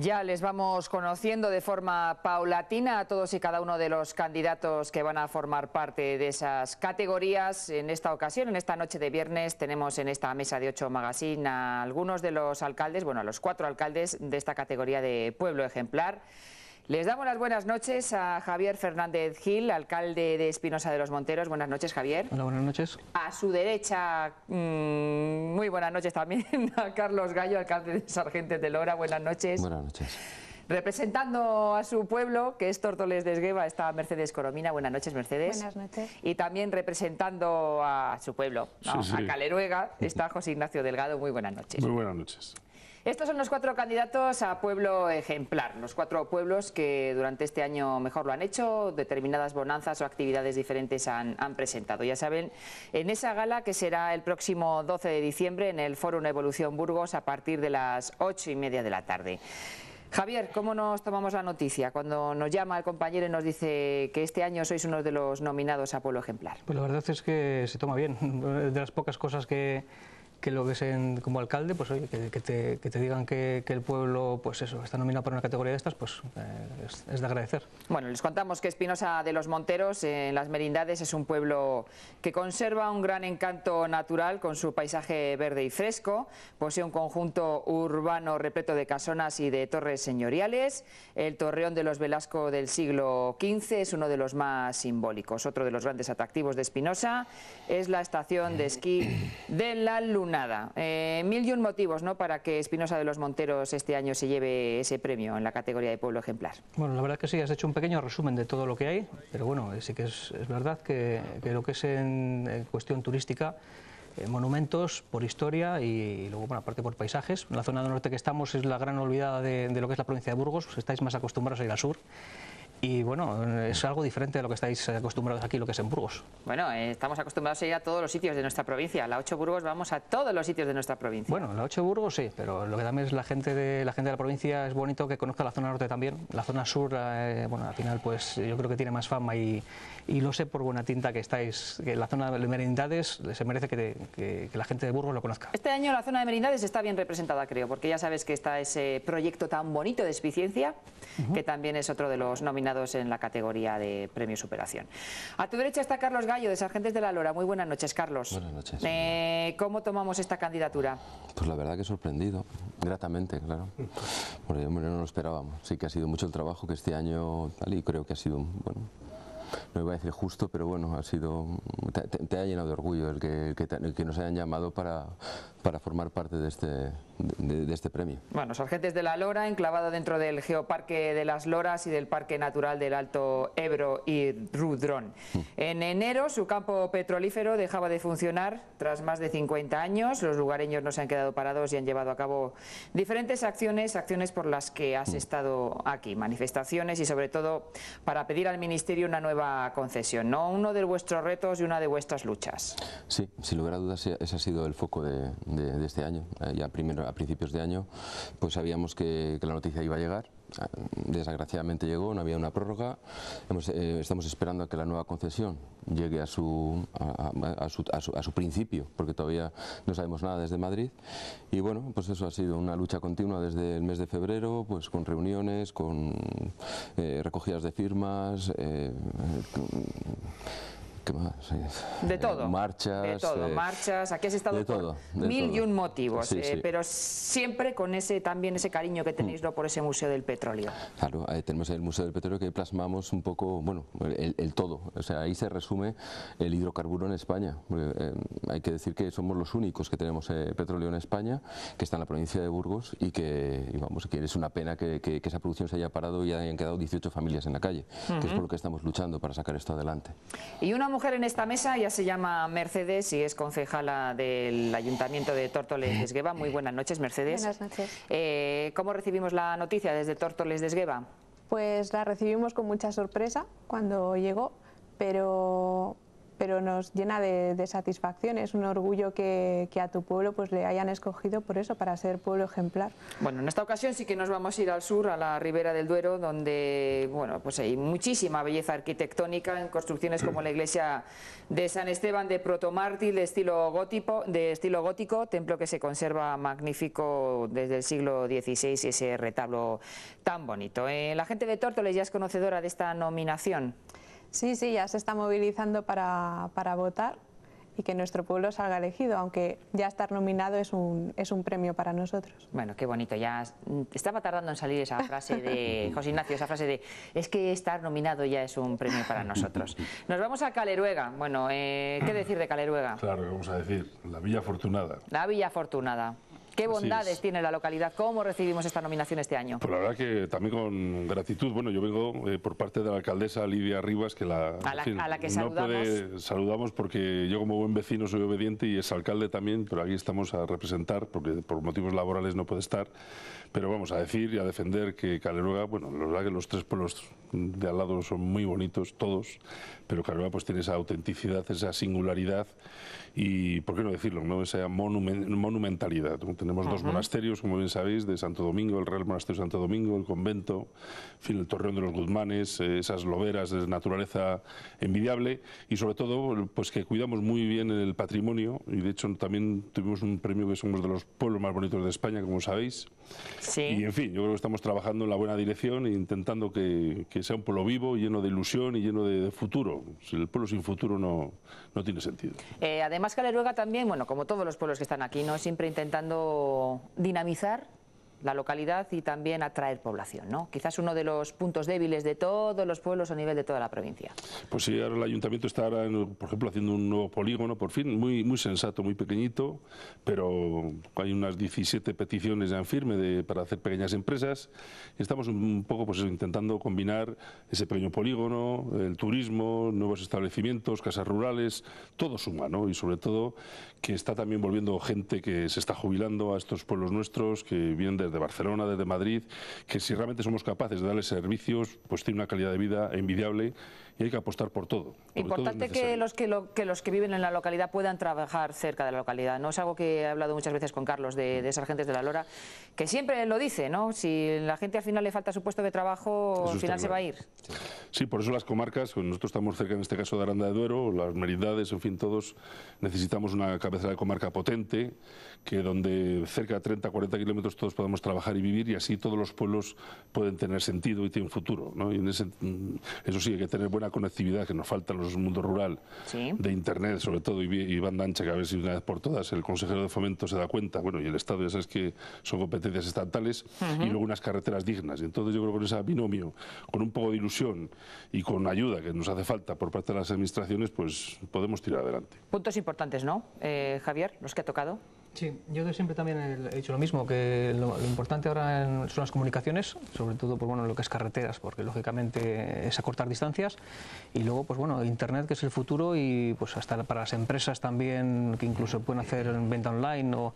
Ya les vamos conociendo de forma paulatina a todos y cada uno de los candidatos que van a formar parte de esas categorías. En esta ocasión, en esta noche de viernes, tenemos en esta mesa de ocho magazine a algunos de los alcaldes, bueno, a los cuatro alcaldes de esta categoría de pueblo ejemplar. Les damos las buenas noches a Javier Fernández Gil, alcalde de Espinosa de los Monteros. Buenas noches, Javier. Hola, buenas noches. A su derecha, mmm, muy buenas noches también, a Carlos Gallo, alcalde de Sargentes de Lora. Buenas noches. Buenas noches. Representando a su pueblo, que es Tortoles de Esgueva, está Mercedes Coromina. Buenas noches, Mercedes. Buenas noches. Y también representando a su pueblo, ¿no? Sí, sí. a Caleruega, está José Ignacio Delgado. Muy buenas noches. Muy buenas noches. Estos son los cuatro candidatos a pueblo ejemplar, los cuatro pueblos que durante este año mejor lo han hecho, determinadas bonanzas o actividades diferentes han, presentado. Ya saben, en esa gala que será el próximo 12 de diciembre en el Fórum Evolución Burgos a partir de las ocho y media de la tarde. Javier, ¿cómo nos tomamos la noticia cuando nos llama el compañero y nos dice que este año sois uno de los nominados a pueblo ejemplar? Pues la verdad es que se toma bien. De las pocas cosas que, que lo ves en, como alcalde, pues oye, que, que, te, que te, digan que, que, el pueblo, pues eso, está nominado para una categoría de estas, pues eh, es, es, de agradecer. Bueno, les contamos que Espinosa de los Monteros, en las Merindades, es un pueblo que conserva un gran encanto natural con su paisaje verde y fresco, posee un conjunto urbano repleto de casonas y de torres señoriales, el torreón de los Velasco del siglo XV es uno de los más simbólicos. Otro de los grandes atractivos de Espinosa es la estación de esquí de la Luna nada. Eh, mil y un motivos ¿no? para que Espinosa de los Monteros este año se lleve ese premio en la categoría de pueblo ejemplar. Bueno, la verdad que sí, has hecho un pequeño resumen de todo lo que hay, pero bueno, sí que es, verdad que, lo que es en, cuestión turística, eh, monumentos por historia y, luego, bueno, aparte por paisajes. La zona del norte que estamos es la gran olvidada de, de lo que es la provincia de Burgos, pues estáis más acostumbrados a ir al sur. Y bueno, es algo diferente de lo que estáis acostumbrados aquí, lo que es en Burgos. Bueno, eh, estamos acostumbrados a ir a todos los sitios de nuestra provincia. La 8 Burgos vamos a todos los sitios de nuestra provincia. Bueno, la 8 Burgos sí, pero lo que también es la gente de la gente de la provincia es bonito que conozca la zona norte también. La zona sur, eh, bueno, al final pues yo creo que tiene más fama y, y lo sé por buena tinta que estáis, que la zona de Merindades se merece que, te, que, que la gente de Burgos lo conozca. Este año la zona de Merindades está bien representada, creo, porque ya sabes que está ese proyecto tan bonito de Espiciencia, uh -huh. que también es otro de los nominados en la categoría de Premio Superación. A tu derecha está Carlos Gallo, de Sargentes de la Lora. Muy buenas noches, Carlos. Buenas noches. Eh, ¿Cómo tomamos esta candidatura? Pues la verdad que sorprendido, gratamente, claro. Porque hombre, no lo esperábamos. Sí que ha sido mucho el trabajo que este año, tal, y creo que ha sido, bueno, no iba a decir justo, pero bueno, ha sido, te, te ha llenado de orgullo el que, que, el que, nos hayan llamado para, para formar parte de este, de, de, este premio. Bueno, Sargentes de la Lora, enclavado dentro del Geoparque de las Loras y del Parque Natural del Alto Ebro y Rudrón. Mm. En enero su campo petrolífero dejaba de funcionar tras más de 50 años. Los lugareños no se han quedado parados y han llevado a cabo diferentes acciones, acciones por las que has mm. estado aquí, manifestaciones y sobre todo para pedir al Ministerio una nueva concesión, ¿no? Uno de vuestros retos y una de vuestras luchas. Sí, sin lugar a dudas ese ha sido el foco de, de, de este año. Eh, ya primero a principios de año pues sabíamos que, la noticia iba a llegar. Desgraciadamente llegó, no había una prórroga. Eh, estamos esperando a que la nueva concesión llegue a su a, su, principio, porque todavía no sabemos nada desde Madrid. Y bueno, pues eso ha sido una lucha continua desde el mes de febrero, pues con reuniones, con eh, recogidas de firmas. ¿Qué más? De todo. Marchas. De todo, eh, marchas. Aquí has estado de todo, por de mil todo. y un motivos, Sí, eh, sí. pero siempre con ese también ese cariño que tenéis ¿no? por ese Museo del Petróleo. Claro, ahí tenemos el Museo del Petróleo que plasmamos un poco, bueno, el, el todo. O sea, ahí se resume el hidrocarburo en España. Eh, hay que decir que somos los únicos que tenemos eh, petróleo en España, que está en la provincia de Burgos y que, y vamos, que es una pena que, que, que, esa producción se haya parado y hayan quedado 18 familias en la calle, uh -huh. que es por lo que estamos luchando para sacar esto adelante. Y una mujer en esta mesa ya se llama Mercedes y es concejala del Ayuntamiento de Tórtoles de Esgueva. Muy buenas noches, Mercedes. Buenas noches. Eh, ¿Cómo recibimos la noticia desde Tórtoles de Esgueva? Pues la recibimos con mucha sorpresa cuando llegó, pero pero nos llena de, satisfacción. Es un orgullo que, a tu pueblo pues, le hayan escogido por eso, para ser pueblo ejemplar. Bueno, en esta ocasión sí que nos vamos a ir al sur, a la ribera del Duero, donde bueno, pues hay muchísima belleza arquitectónica en construcciones como la iglesia de San Esteban de protomártir de estilo gótico, de estilo gótico templo que se conserva magnífico desde el siglo XVI ese retablo tan bonito. Eh, la gente de Tórtoles ya es conocedora de esta nominación. Sí, sí, ya se está movilizando para, para votar y que nuestro pueblo salga elegido, aunque ya estar nominado es un, es un premio para nosotros. Bueno, qué bonito, ya estaba tardando en salir esa frase de José Ignacio, esa frase de es que estar nominado ya es un premio para nosotros. Nos vamos a Caleruega, bueno, eh, ¿qué decir de Caleruega? Claro, vamos a decir, la Villa Afortunada. La Villa Afortunada. ¿Qué bondades tiene la localidad? ¿Cómo recibimos esta nominación este año? Pues la verdad que también con gratitud. Bueno, yo vengo eh, por parte de la alcaldesa Lidia Rivas, que la, a la, que saludamos. saludamos porque yo como buen vecino soy obediente y es alcalde también, pero aquí estamos a representar, porque por motivos laborales no puede estar, pero vamos a decir y a defender que Caleruega, bueno, la verdad que los tres pueblos de al lado son muy bonitos, todos, pero Caleruega pues tiene esa autenticidad, esa singularidad y, ¿por qué no decirlo?, ¿no? esa monumentalidad. Tenemos dos monasterios, como bien sabéis, de Santo Domingo, el Real Monasterio de Santo Domingo, el convento, en fin, el Torreón de los Guzmanes, eh, esas loberas de naturaleza envidiable y sobre todo pues que cuidamos muy bien el patrimonio y de hecho también tuvimos un premio que somos de los pueblos más bonitos de España, como sabéis. Sí. Y en fin, yo creo que estamos trabajando en la buena dirección e intentando que, sea un pueblo vivo, lleno de ilusión y lleno de, futuro. El pueblo sin futuro no, no tiene sentido. Eh, además, Caleruega también, bueno, como todos los pueblos que están aquí, ¿no? siempre intentando dinamizar la localidad y también atraer población, ¿no? Quizás uno de los puntos débiles de todos los pueblos a nivel de toda la provincia. Pues sí, ahora el ayuntamiento está ahora, por ejemplo, haciendo un nuevo polígono, por fin, muy, muy sensato, muy pequeñito, pero hay unas 17 peticiones ya en firme de, para hacer pequeñas empresas estamos un poco pues intentando combinar ese pequeño polígono, el turismo, nuevos establecimientos, casas rurales, todo suma, ¿no? Y sobre todo que está también volviendo gente que se está jubilando a estos pueblos nuestros, que vienen de desde Barcelona, desde Madrid, que si realmente somos capaces de darles servicios, pues tiene una calidad de vida envidiable y hay que apostar por todo. Importante que, los que, que, los que viven en la localidad puedan trabajar cerca de la localidad. No es algo que he hablado muchas veces con Carlos de, de Sargentes de la Lora, que siempre lo dice, ¿no? Si la gente al final le falta su puesto de trabajo, al final se va a ir. Sí. por eso las comarcas, pues nosotros estamos cerca en este caso de Aranda de Duero, las merindades, en fin, todos necesitamos una cabeza de comarca potente, que donde cerca de 30, 40 kilómetros todos podamos trabajar y vivir y así todos los pueblos pueden tener sentido y tienen futuro. ¿no? Y en ese, mm, eso sí, hay que tener buena conectividad, que nos falta en los mundos rural, de Internet sobre todo, y, banda ancha, que a ver si una vez por todas el consejero de fomento se da cuenta, bueno, y el Estado ya sabes que son competencias estatales, y luego unas carreteras dignas. Y entonces yo creo que con ese binomio, con un poco de ilusión y con ayuda que nos hace falta por parte de las administraciones, pues podemos tirar adelante. Puntos importantes, ¿no, eh, Javier, los que ha tocado? Sí, yo siempre también he dicho lo mismo, que lo, importante ahora son las comunicaciones, sobre todo pues, bueno, lo que es carreteras, porque lógicamente es acortar distancias, y luego pues bueno, Internet que es el futuro y pues hasta para las empresas también que incluso pueden hacer venta online o,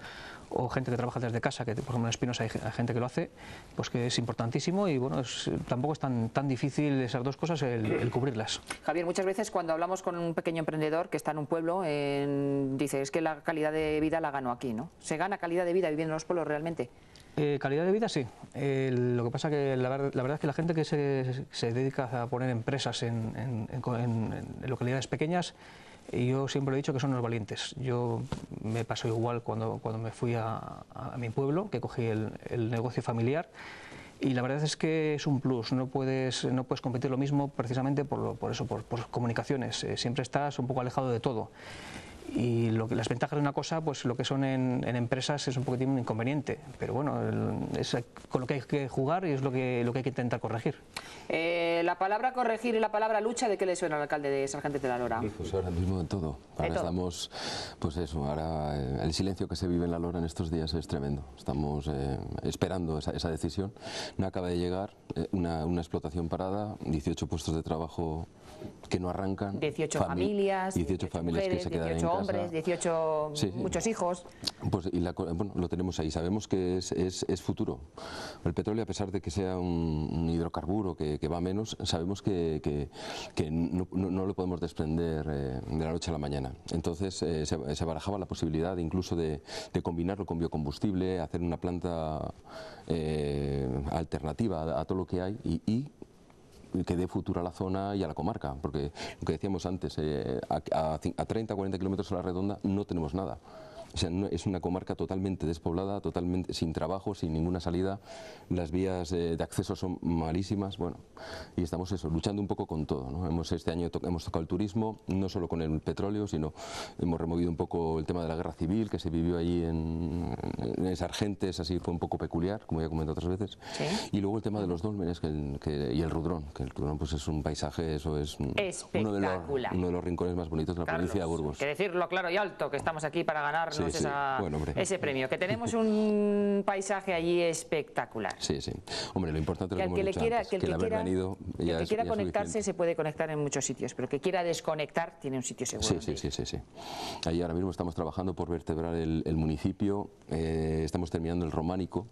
o gente que trabaja desde casa, que por ejemplo en Espinosa hay, gente que lo hace, pues que es importantísimo y bueno, tampoco es tan, tan difícil esas dos cosas el, cubrirlas. Javier, muchas veces cuando hablamos con un pequeño emprendedor que está en un pueblo, dice, es que la calidad de vida la gano aquí, ¿no? ¿Se gana calidad de vida viviendo en los pueblos realmente? Eh, calidad de vida sí. lo que pasa que la, verdad es que la gente que se, se dedica a poner empresas en, en localidades pequeñas y yo siempre he dicho que son los valientes. Yo me pasó igual cuando, cuando me fui a, mi pueblo, que cogí el, el, negocio familiar. Y la verdad es que es un plus, no puedes, no puedes competir lo mismo precisamente por, por eso, por, por comunicaciones. Eh, siempre estás un poco alejado de todo y lo que, las ventajas de una cosa, pues lo que son en, empresas es un poquitín un inconveniente, pero bueno, es con lo que hay que jugar y es lo que, lo que hay que intentar corregir. Eh, la palabra corregir y la palabra lucha, ¿de qué le suena al alcalde de Sargentes de la Lora? Pues ahora mismo en todo. Ahora estamos, pues eso, ahora eh, el silencio que se vive en la Lora en estos días es tremendo. Estamos eh, esperando esa, esa, decisión. No acaba de llegar, una, una explotación parada, 18 puestos de trabajo que no arrancan. 18 familias, 18 familias que se quedan en hombres, 18, muchos hijos. Pues y bueno, lo tenemos ahí. Sabemos que es, es, futuro. El petróleo, a pesar de que sea un, hidrocarburo que, va menos, sabemos que, que, no, no, lo podemos desprender eh, de la noche a la mañana. Entonces eh, se, barajaba la posibilidad incluso de, combinarlo con biocombustible, hacer una planta eh, alternativa a, todo lo que hay y que dé futuro a la zona y a la comarca, porque lo que decíamos antes, eh, a, a, a 30 40 kilómetros a la redonda no tenemos nada. O sea, es una comarca totalmente despoblada, totalmente sin trabajo, sin ninguna salida. Las vías eh, de acceso son malísimas. Bueno, y estamos eso, luchando un poco con todo. ¿no? Hemos, este año hemos tocado el turismo, no solo con el petróleo, sino hemos removido un poco el tema de la guerra civil que se vivió allí en, en Sargentes, así fue un poco peculiar, como ya he comentado otras veces. Y luego el tema de los dólmenes que y el Rudrón, que el Rudrón pues es un paisaje, eso es uno de, los, uno de los rincones más bonitos de la provincia de Burgos. Que decirlo claro y alto, que estamos aquí para ganar ese premio, que tenemos un paisaje allí espectacular. Sí, sí. Hombre, lo importante es que, que, le quiera, que, el que, quiera, que quiera conectarse se puede conectar en muchos sitios, pero que quiera desconectar tiene un sitio seguro. Sí, sí, sí, sí, Ahí ahora mismo estamos trabajando por vertebrar el, municipio, eh, estamos terminando el románico,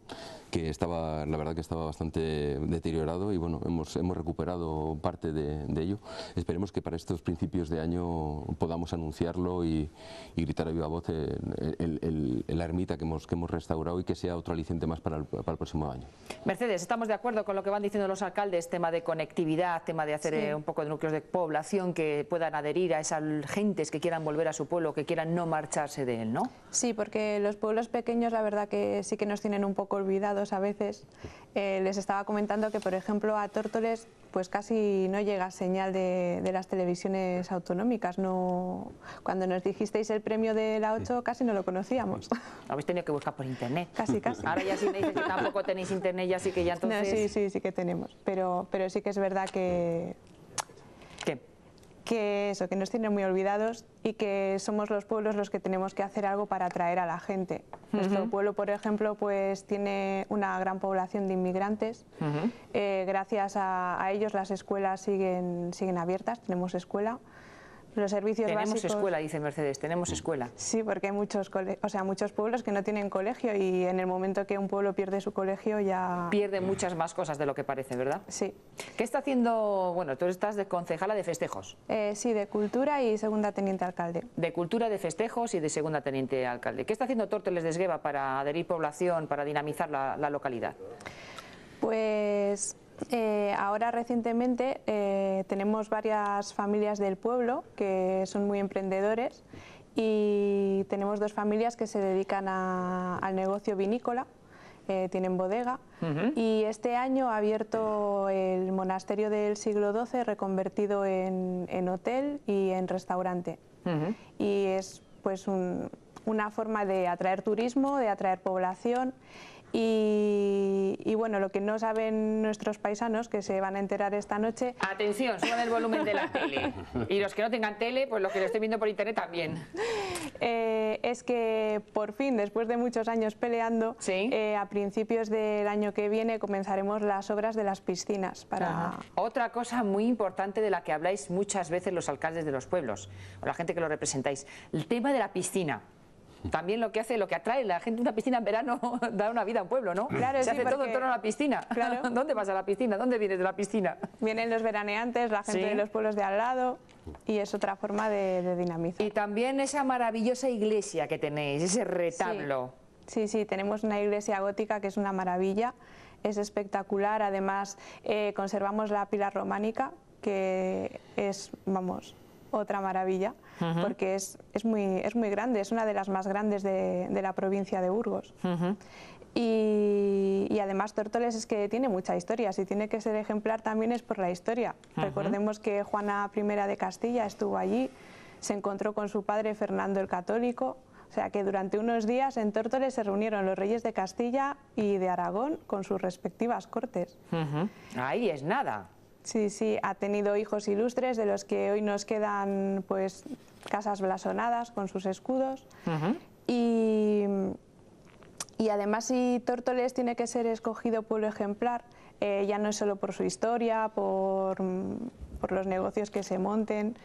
que estaba, la verdad que estaba bastante deteriorado y bueno, hemos, hemos recuperado parte de, ello. Esperemos que para estos principios de año podamos anunciarlo y, gritar a viva voz el, la ermita que hemos, que hemos restaurado y que sea otro aliciente más para el, para el próximo año. Mercedes, estamos de acuerdo con lo que van diciendo los alcaldes, tema de conectividad, tema de hacer eh, un poco de núcleos de población que puedan adherir a esas gentes que quieran volver a su pueblo, que quieran no marcharse de él, ¿no? Sí, porque los pueblos pequeños la verdad que sí que nos tienen un poco olvidados a veces. Eh, les estaba comentando que, por ejemplo, a Tórtoles pues casi no llega señal de, las televisiones autonómicas. No, cuando nos dijisteis el premio de la 8 casi no lo conocíamos. Lo habéis tenido que buscar por internet. Casi, casi. Ahora ya si me dices que tampoco tenéis internet, ya sí que ya entonces... sí, sí, sí que tenemos. Pero, pero sí que es verdad que... ¿Qué? Que eso, que nos tienen muy olvidados y que somos los pueblos los que tenemos que hacer algo para atraer a la gente. Nuestro pueblo, por ejemplo, pues tiene una gran población de inmigrantes. Eh, gracias a, a, ellos las escuelas siguen, siguen abiertas, tenemos escuela. Los servicios tenemos escuela, dice Mercedes, tenemos escuela. Sí, porque hay muchos, o sea, muchos pueblos que no tienen colegio y en el momento que un pueblo pierde su colegio ya... Pierde muchas más cosas de lo que parece, ¿verdad? Sí. ¿Qué está haciendo, bueno, tú estás de concejala de festejos? Eh, sí, de cultura y segunda teniente alcalde. De cultura, de festejos y de segunda teniente alcalde. ¿Qué está haciendo Torteles de Esgueva para adherir población, para dinamizar la, la localidad? Pues eh, ahora recientemente eh, tenemos varias familias del pueblo que son muy emprendedores y tenemos dos familias que se dedican al negocio vinícola, eh, tienen bodega. Y este año ha abierto el monasterio del siglo XII reconvertido en, hotel y en restaurante. Y es pues una forma de atraer turismo, de atraer población y, bueno, lo que no saben nuestros paisanos, que se van a enterar esta noche... Atención, suban el volumen de la tele. Y los que no tengan tele, pues los que lo estén viendo por internet también. Eh, es que por fin, después de muchos años peleando, eh, a principios del año que viene comenzaremos las obras de las piscinas. para Otra cosa muy importante de la que habláis muchas veces los alcaldes de los pueblos, o la gente que lo representáis, el tema de la piscina también lo que hace, lo que atrae la gente una piscina en verano da una vida a un pueblo, ¿no? Claro, Se hace todo en torno a la piscina. Claro. ¿Dónde vas a la piscina? ¿Dónde vienes de la piscina? Vienen los veraneantes, la gente de los pueblos de al lado y es otra forma de, dinamizar. Y también esa maravillosa iglesia que tenéis, ese retablo. Sí, sí, tenemos una iglesia gótica que es una maravilla, es espectacular, además eh, conservamos la pila románica que es, vamos, otra maravilla, porque es, es, muy, es muy grande, es una de las más grandes de, de la provincia de Burgos. y, y, además Tórtoles es que tiene mucha historia, si tiene que ser ejemplar también es por la historia. Recordemos que Juana I de Castilla estuvo allí, se encontró con su padre Fernando el Católico, o sea que durante unos días en Tórtoles se reunieron los reyes de Castilla y de Aragón con sus respectivas cortes. Ahí es nada. Sí, sí, ha tenido hijos ilustres de los que hoy nos quedan pues casas blasonadas con sus escudos. y, y, además si Tórtoles tiene que ser escogido pueblo ejemplar, eh, ya no es solo por su historia, por, por los negocios que se monten,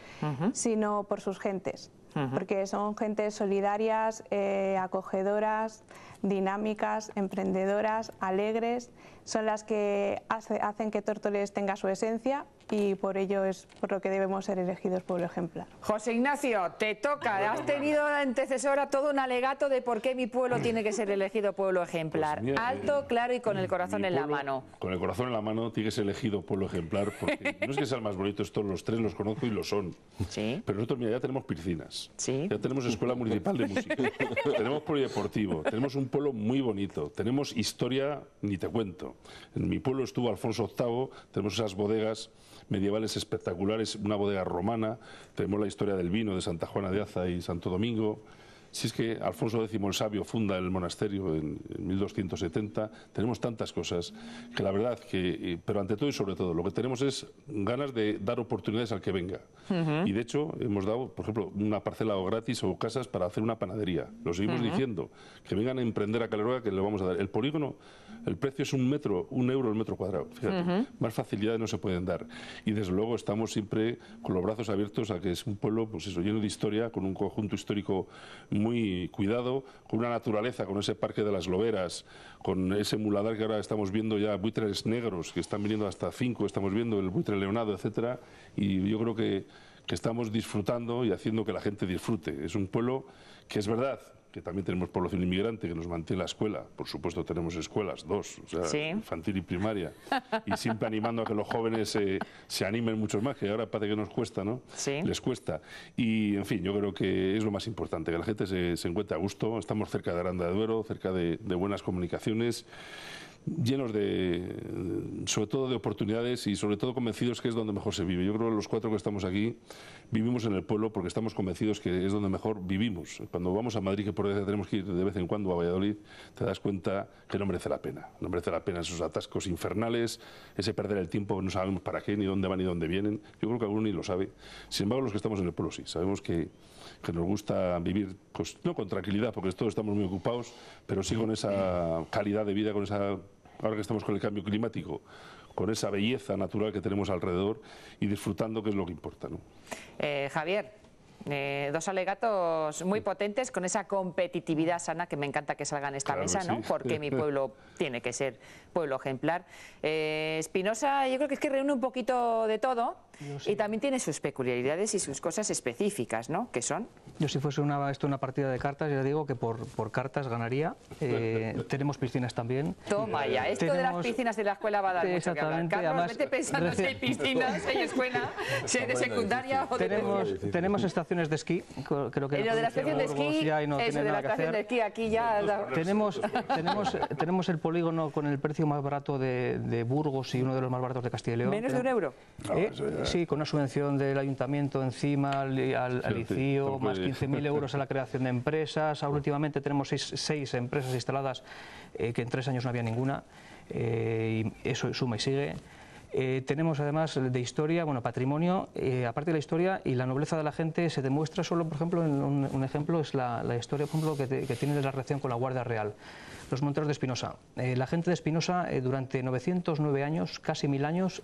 sino por sus gentes. Porque son gente solidarias, eh, acogedoras, dinámicas, emprendedoras, alegres, son las que hacen que Tórtoles tenga su esencia y por ello es por lo que debemos ser elegidos pueblo ejemplar. José Ignacio, te toca. Has tenido antecesora todo un alegato de por qué mi pueblo tiene que ser elegido pueblo ejemplar. Pues Alto, eh, claro y con el corazón en la mano. Con el corazón en la mano tiene que ser elegido pueblo ejemplar porque no es que sean más bonitos todos los tres, los conozco y lo son. Sí. Pero nosotros, mira, ya tenemos piscinas. Sí. Ya tenemos escuela municipal de música. tenemos polideportivo. Tenemos un pueblo muy bonito. Tenemos historia, ni te cuento. En mi pueblo estuvo Alfonso VIII, tenemos esas bodegas medievales espectaculares, una bodega romana, tenemos la historia del vino de Santa Juana de Aza y Santo Domingo, si es que Alfonso X el Sabio funda el monasterio en, 1270, tenemos tantas cosas que la verdad que, pero ante todo y sobre todo, lo que tenemos es ganas de dar oportunidades al que venga. Y de hecho, hemos dado, por ejemplo, una parcela gratis o casas para hacer una panadería. Lo seguimos diciendo, que vengan a emprender a Caleroga que le vamos a dar. El polígono, el precio es un metro, un euro el metro cuadrado. Fíjate, más facilidades no se pueden dar. Y desde luego estamos siempre con los brazos abiertos a que es un pueblo, pues eso, lleno de historia, con un conjunto histórico muy cuidado, con una naturaleza, con ese parque de las loberas, con ese muladar que ahora estamos viendo ya, buitres negros, que están viniendo hasta cinco, estamos viendo el buitre leonado, etcétera, y yo creo que, que estamos disfrutando y haciendo que la gente disfrute. Es un pueblo que es verdad, que también tenemos población inmigrante que nos mantiene la escuela. Por supuesto tenemos escuelas, dos, o sea, infantil y primaria. Y siempre animando a que los jóvenes se animen mucho más, que ahora parece que nos cuesta, ¿no? Sí. Les cuesta. Y, en fin, yo creo que es lo más importante, que la gente se, se encuentre a gusto. Estamos cerca de Aranda de Duero, cerca de, de buenas comunicaciones llenos de, sobre todo de oportunidades y sobre todo convencidos que es donde mejor se vive. Yo creo que los cuatro que estamos aquí vivimos en el pueblo porque estamos convencidos que es donde mejor vivimos. Cuando vamos a Madrid, que por veces tenemos que ir de vez en cuando a Valladolid, te das cuenta que no merece la pena. No merece la pena esos atascos infernales, ese perder el tiempo, no sabemos para qué, ni dónde van ni dónde vienen. Yo creo que alguno ni lo sabe. Sin embargo, los que estamos en el pueblo sí, sabemos que, que nos gusta vivir, no con tranquilidad, porque todos estamos muy ocupados, pero sí con esa calidad de vida, con esa ahora que estamos con el cambio climático, con esa belleza natural que tenemos alrededor y disfrutando, que es lo que importa. ¿no? Eh, Javier, eh, dos alegatos muy potentes con esa competitividad sana que me encanta que salga en esta mesa, ¿no? Porque mi pueblo tiene que ser pueblo ejemplar. Eh, Espinosa, yo creo que es que reúne un poquito de todo y también tiene sus peculiaridades y sus cosas específicas, ¿no? ¿Qué son? Yo si fuese una, esto una partida de cartas, ya digo que por, por cartas ganaría. Eh, tenemos piscinas también. Toma ya, esto de las piscinas de la escuela va a dar mucho que hablar. Carlos, además, vete pensando si hay piscinas, hay escuela, si hay de secundaria o de... Tenemos, tenemos estaciones de esquí, creo que... Lo de la estación de esquí, eso de la estación de esquí aquí ya... Tenemos, tenemos, tenemos el polígono con el precio más barato de, de, Burgos y uno de los más baratos de Castilla y León. ¿Menos de un euro? Eh, sí, con una subvención del ayuntamiento encima, al, al, ICIO, más 15.000 euros a la creación de empresas. Ahora últimamente tenemos seis, empresas instaladas eh, que en tres años no había ninguna. Eh, y eso suma y sigue. Eh, tenemos además de historia, bueno, patrimonio, aparte de la historia y la nobleza de la gente se demuestra solo, por ejemplo, en un, ejemplo es la, historia, por ejemplo, que, que, tiene la relación con la Guardia Real. Los monteros de Espinosa. la gente de Espinosa durante 909 años, casi mil años,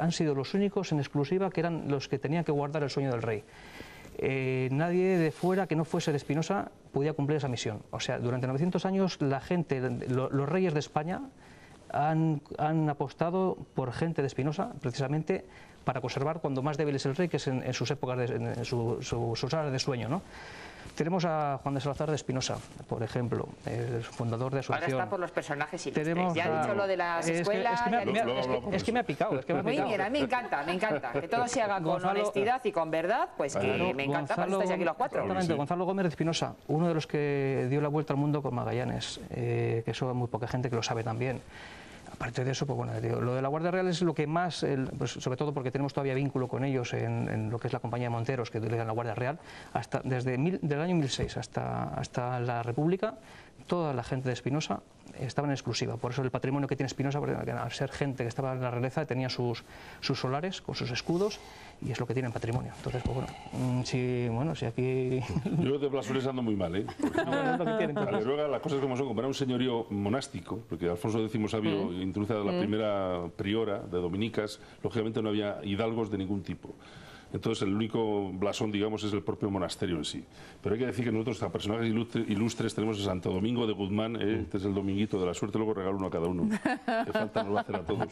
han sido los únicos en exclusiva que eran los que tenían que guardar el sueño del rey. Eh, nadie de fuera que no fuese de Espinosa podía cumplir esa misión. O sea, durante 900 años la gente, los reyes de España han, apostado por gente de Espinosa, precisamente para conservar cuando más débil es el rey, que es en, sus épocas, de, en sus horas de sueño. ¿no? Tenemos a Juan de Salazar de Espinosa, por ejemplo, el fundador de Asunción. Ahora está por los personajes y Ya ha dicho lo de las escuelas. Es que, me ha picado. Es que me ha picado. Muy bien, a mí me encanta, me encanta. Que todo se haga con honestidad y con verdad, pues que me encanta. Gonzalo, estáis aquí los cuatro. Exactamente, Gonzalo Gómez de Espinosa, uno de los que dio la vuelta al mundo con Magallanes, eh, que eso hay muy poca gente que lo sabe también. Aparte de eso, pues lo de la Guardia Real es lo que más, pues sobre todo porque tenemos todavía vínculo con ellos en, lo que es la compañía de Monteros que delegan la Guardia Real, hasta desde mil, del año 1006 hasta, hasta la República, toda la gente de Espinosa estaba en exclusiva. Por eso el patrimonio que tiene Espinosa, al ser gente que estaba en la realeza, tenía sus, sus solares con sus escudos y es lo que tiene en patrimonio. Entonces, pues bueno, mm, si, bueno, si aquí... Yo de Blasones ando muy mal, ¿eh? Luego las cosas como son, como era un señorío monástico, porque Alfonso X Sabio mm. introduce a la mm. primera priora de Dominicas, lógicamente no había hidalgos de ningún tipo. Entonces el único blasón, digamos, es el propio monasterio en sí. Pero hay que decir que nosotros a personajes ilustres, ilustres tenemos a Santo Domingo de Guzmán, ¿eh? este es el dominguito de la suerte, luego regalo uno a cada uno. Que falta nos va a hacer a todos,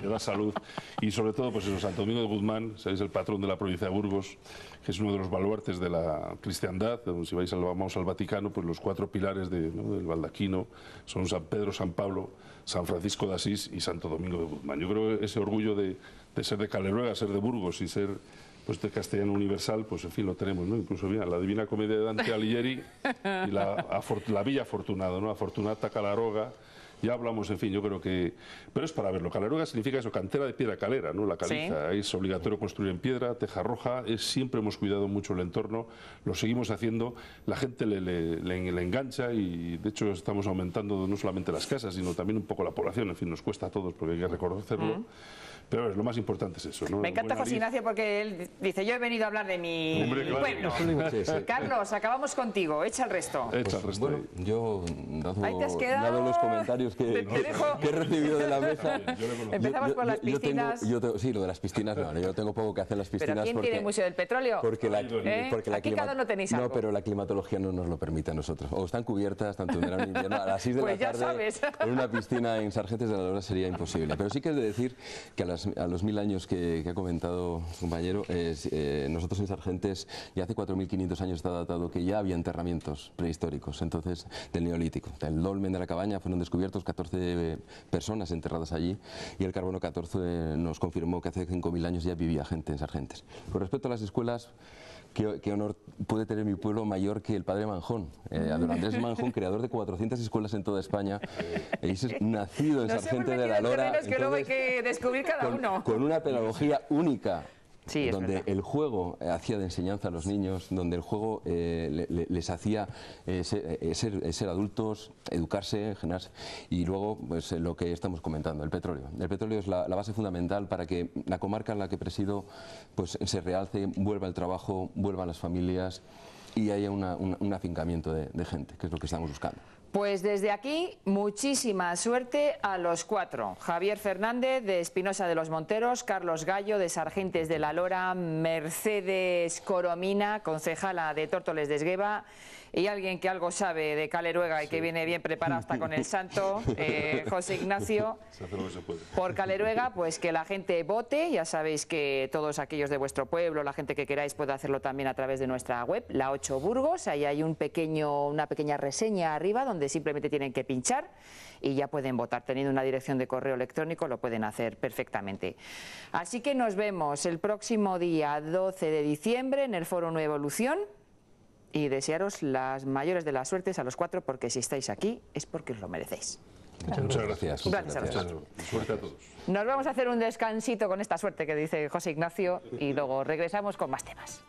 que da salud. Y sobre todo, pues eso, Santo Domingo de Guzmán, es el patrón de la provincia de Burgos, que es uno de los baluartes de la cristiandad. Si vais al, vamos al Vaticano, pues los cuatro pilares de, ¿no? del baldaquino son San Pedro, San Pablo, San Francisco de Asís y Santo Domingo de Guzmán. Yo creo que ese orgullo de, de ser de Caleruega, ser de Burgos y ser pues de castellano universal, pues en fin, lo tenemos, ¿no? Incluso mira, la Divina Comedia de Dante Alighieri y la, la Villa Afortunado, ¿no? Afortunata Calaroga, ya hablamos, en fin, yo creo que... Pero es para verlo. Caleruega significa eso, cantera de piedra calera, ¿no? La caliza. Sí. Es obligatorio construir en piedra, teja roja. Es, siempre hemos cuidado mucho el entorno. Lo seguimos haciendo. La gente le, le, le, le engancha y, de hecho, estamos aumentando no solamente las casas, sino también un poco la población. En fin, nos cuesta a todos porque hay que reconocerlo. Mm. Pero ver, lo más importante es eso. ¿no? Me encanta José Ignacio porque él dice, yo he venido a hablar de mi, Hombre, mi pueblo. Sí, sí. Carlos, acabamos contigo, echa el resto. Pues, echa el resto. Bueno, yo, dado, dado los comentarios que, dejo... que, he recibido de la mesa... Empezamos yo, por las piscinas. Yo tengo, sí, lo de las piscinas, no, yo tengo poco que hacer en las piscinas. ¿Pero quién porque, tiene Museo del Petróleo? Porque la, ¿Eh? porque la Aquí cada uno tenéis algo. No, pero la climatología no nos lo permite a nosotros. O están cubiertas tanto en verano como en invierno. A las 6 de pues la tarde, en una piscina en Sargentes de la Lora sería imposible. Pero sí que es de decir que a, las, a los mil años que, que, ha comentado su compañero, es, eh, nosotros en Sargentes ya hace 4.500 años está datado que ya había enterramientos prehistóricos, entonces del Neolítico. El dolmen de la cabaña fueron descubiertos 14 personas enterradas allí y el carbono 14 nos confirmó que hace 5.000 años ya vivía gente en Sargentes. Con respecto a las escuelas, Qué, qué, honor puede tener mi pueblo mayor que el padre Manjón. Eh, Andrés Manjón, creador de 400 escuelas en toda España, es nacido en no Sargente de la Lora. que luego hay que descubrir cada con, uno. Con una pedagogía única. Sí, donde el juego hacía de enseñanza a los niños, donde el juego eh, le, les hacía eh, ser, eh, ser, ser, adultos, educarse, generarse, y luego pues, lo que estamos comentando, el petróleo. El petróleo es la, la, base fundamental para que la comarca en la que presido pues, se realce, vuelva el trabajo, vuelvan las familias y haya una, un afincamiento de, de gente, que es lo que estamos buscando. Pues desde aquí, muchísima suerte a los cuatro. Javier Fernández de Espinosa de los Monteros, Carlos Gallo de Sargentes de la Lora, Mercedes Coromina, concejala de Tórtoles de Esgueva, y alguien que algo sabe de Caleruega y que viene bien preparado hasta con el santo, eh, José Ignacio. Por Caleruega, pues que la gente vote, ya sabéis que todos aquellos de vuestro pueblo, la gente que queráis puede hacerlo también a través de nuestra web, la 8 Burgos, ahí hay un pequeño, una pequeña reseña arriba donde simplemente tienen que pinchar y ya pueden votar. Teniendo una dirección de correo electrónico lo pueden hacer perfectamente. Así que nos vemos el próximo día 12 de diciembre en el Foro Nueva Evolución y desearos las mayores de las suertes a los cuatro porque si estáis aquí es porque os lo merecéis. Muchas gracias. Gracias, gracias. a los Suerte a todos. Nos vamos a hacer un descansito con esta suerte que dice José Ignacio y luego regresamos con más temas.